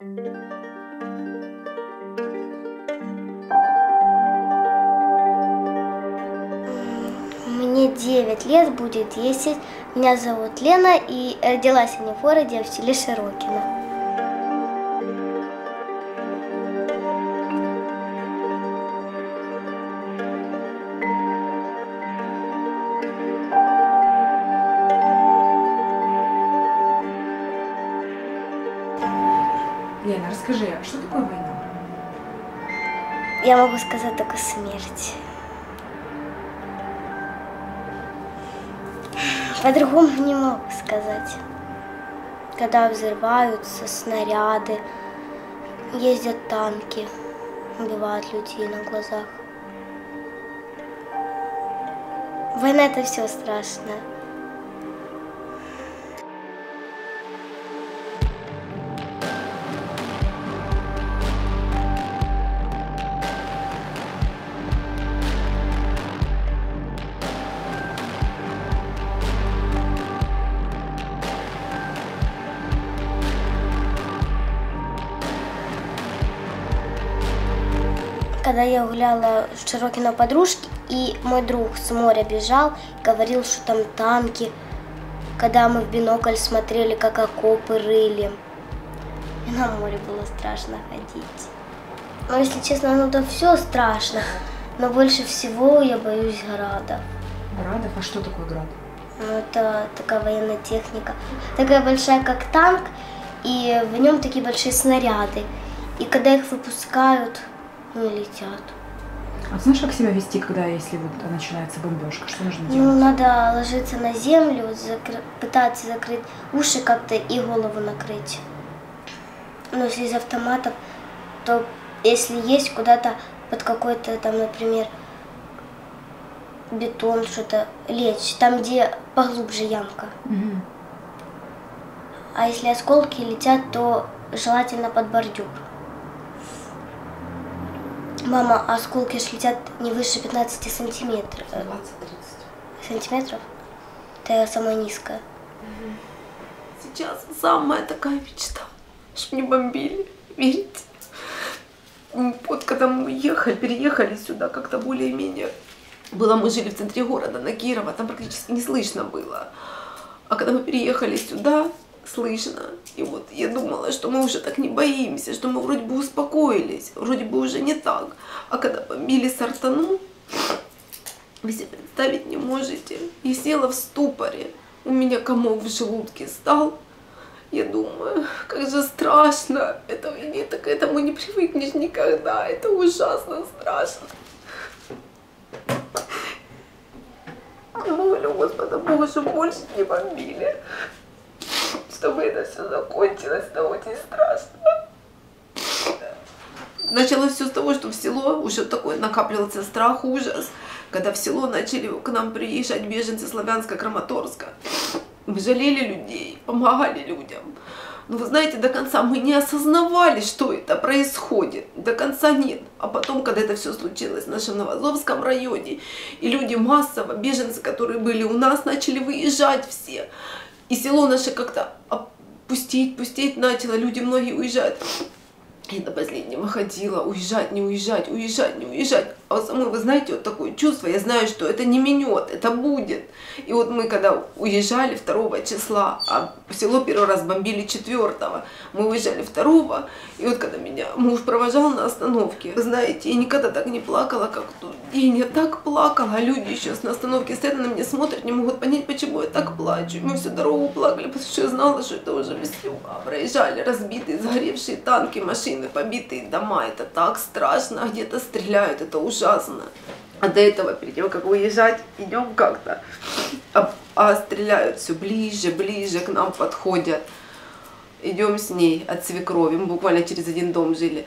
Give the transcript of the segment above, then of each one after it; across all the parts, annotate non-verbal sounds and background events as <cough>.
Мне 9 лет будет 10. Меня зовут Лена, и родилась я не в городе, а в селе Широкино. Лена, расскажи, а что такое война? Я могу сказать только смерть. По-другому не могу сказать. Когда взрываются снаряды, ездят танки, убивают людей на глазах. Война это все страшное. Когда я гуляла в Широкино подружки, и мой друг с моря бежал, говорил, что там танки, когда мы в бинокль смотрели, как окопы рыли. И на море было страшно ходить. Но если честно, ну то все страшно. Но больше всего я боюсь градов. Градов? А что такое град? Ну, это такая военная техника. Такая большая, как танк, и в нем такие большие снаряды. И когда их выпускают, летят. А ты знаешь, как себя вести, когда, если вот начинается бомбежка? Что нужно Ну, делать? надо ложиться на землю, закры- пытаться закрыть уши как-то и голову накрыть. Но если из автоматов, то если есть куда-то под какой-то там, например, бетон, что-то лечь, там, где поглубже ямка. Мгм. А если осколки летят, то желательно под бордюр. Мама, а осколки ж летят не выше 15 сантиметров. э, 20-30. Сантиметров? Это самая низкая. Сейчас самая такая мечта, чтобы не бомбили, верите? Вот когда мы ехали, переехали сюда, как-то более-менее было, мы жили в центре города, на Кирова, там практически не слышно было. А когда мы переехали сюда, слышно. И вот я думала, что мы уже так не боимся, что мы вроде бы успокоились, вроде бы уже не так. А когда бомбили Сартану, вы себе представить не можете. Я села в ступоре. У меня комок в желудке стал. Я думаю, как же страшно. Это так к этому не привыкнешь никогда. Это ужасно страшно. Молю Господа Бога, чтобы больше не бомбили. Чтобы это все закончилось. Это очень страшно. Началось все с того, что в село уже такой накапливался страх, ужас, когда в село начали к нам приезжать беженцы Славянска, Краматорска. Мы жалели людей, помогали людям. Но вы знаете, до конца мы не осознавали, что это происходит. До конца нет. А потом, когда это все случилось в нашем Новозовском районе, и люди массово, беженцы, которые были у нас, начали выезжать все. И село наше как-то пустеть, пустеть начало, люди многие уезжают. Я до последнего ходила, уезжать, не уезжать, уезжать, не уезжать. А у самой, вы знаете, вот такое чувство, я знаю, что это не минет, это будет. И вот мы когда уезжали 2 числа, а село первый раз бомбили 4 мы уезжали 2 и вот когда меня муж провожал на остановке, вы знаете, я никогда так не плакала, как тот день, я так плакала, а люди сейчас на остановке стоят на меня смотрят, не могут понять, почему я так плачу. И мы всю дорогу плакали, потому что я знала, что это уже весело. Проезжали разбитые, загоревшие танки, машины, побитые дома, это так страшно, а где-то стреляют, это ужасно. А до этого, перед тем, как уезжать, идем как-то, а, а стреляют все ближе, ближе к нам подходят. Идем с ней от свекрови, мы буквально через один дом жили.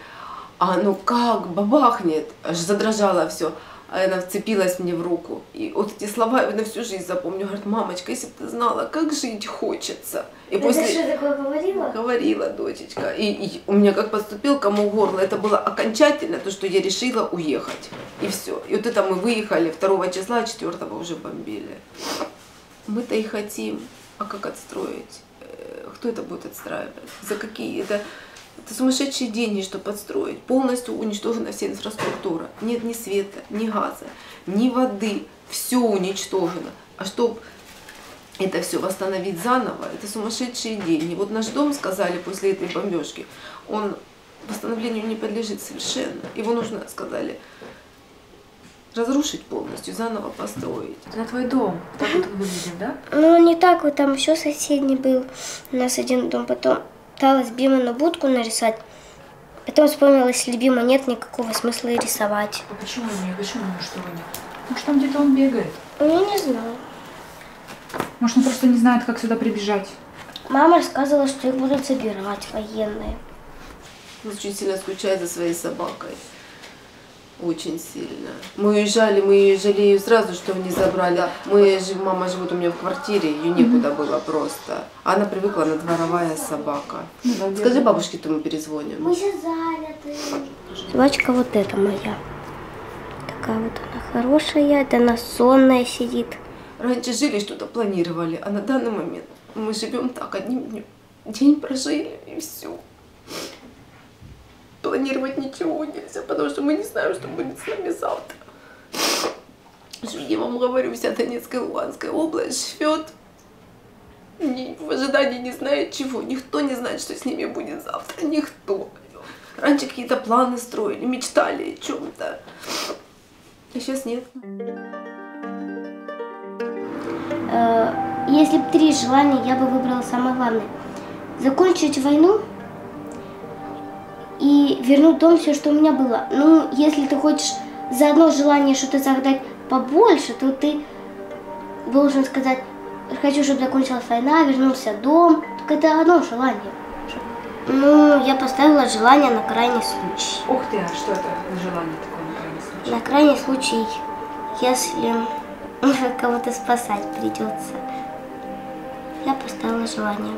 А ну как, бабахнет, аж задрожало все. А она вцепилась мне в руку. И вот эти слова я на всю жизнь запомню. Говорит, мамочка, если бы ты знала, как жить хочется. И Ты что такое говорила? Говорила, дочечка. И, и у меня как поступил кому горло, это было окончательно то, что я решила уехать. И все. И вот это мы выехали 2 числа, 4 уже бомбили. Мы-то и хотим. А как отстроить? Э, Кто это будет отстраивать? За какие? Это Это сумасшедшие деньги, чтобы подстроить. Полностью уничтожена вся инфраструктура. Нет ни света, ни газа, ни воды. Все уничтожено. А чтобы это все восстановить заново, это сумасшедшие деньги. Вот наш дом, сказали после этой бомбежки, он восстановлению не подлежит совершенно. Его нужно, сказали, разрушить полностью, заново построить. Это твой дом. Так вот он выглядит, да? Ну, не так, вот там еще соседний был. У нас один дом. Потом пыталась Бима на будку нарисовать. Потом вспомнила, если Бима нет, никакого смысла и рисовать. А почему нет? Почему что его нет? Может, там где-то он бегает? Ну, я не знаю. Может, он просто не знает, как сюда прибежать? Мама рассказывала, что их будут собирать военные. Он очень сильно скучает за своей собакой. Очень сильно. Мы уезжали, мы ее жалею сразу, что не забрали. Мы, мама живет у меня в квартире, ее некуда было просто. Она привыкла, она дворовая собака. Ну, Скажи бабушке, что мы перезвоним. сейчас заняты. Собачка вот эта моя. Такая вот она хорошая, это она сонная сидит. Раньше жили, что-то планировали, а на данный момент мы живем так, одним днем. День прожили и все. Планировать ничего нельзя, потому что мы не знаем, что будет с нами завтра. Я вам говорю, вся Донецкая и Луганская область живет в ожидании не знает чего. Никто не знает, что с ними будет завтра. Никто. Раньше какие-то планы строили, мечтали о чем-то. А сейчас нет. Э, Если бы три желания, я бы выбрала самое главное. Закончить войну и вернуть дом все, что у меня было. Ну, если ты хочешь за одно желание что-то загадать побольше, то ты должен сказать, хочу, чтобы закончилась война, вернулся дом. Так это одно желание. Ну, я поставила желание на крайний случай. Ух ты, а что это за желание такое на крайний случай? На крайний случай, если <laughs> кого-то спасать придется. Я поставила желание.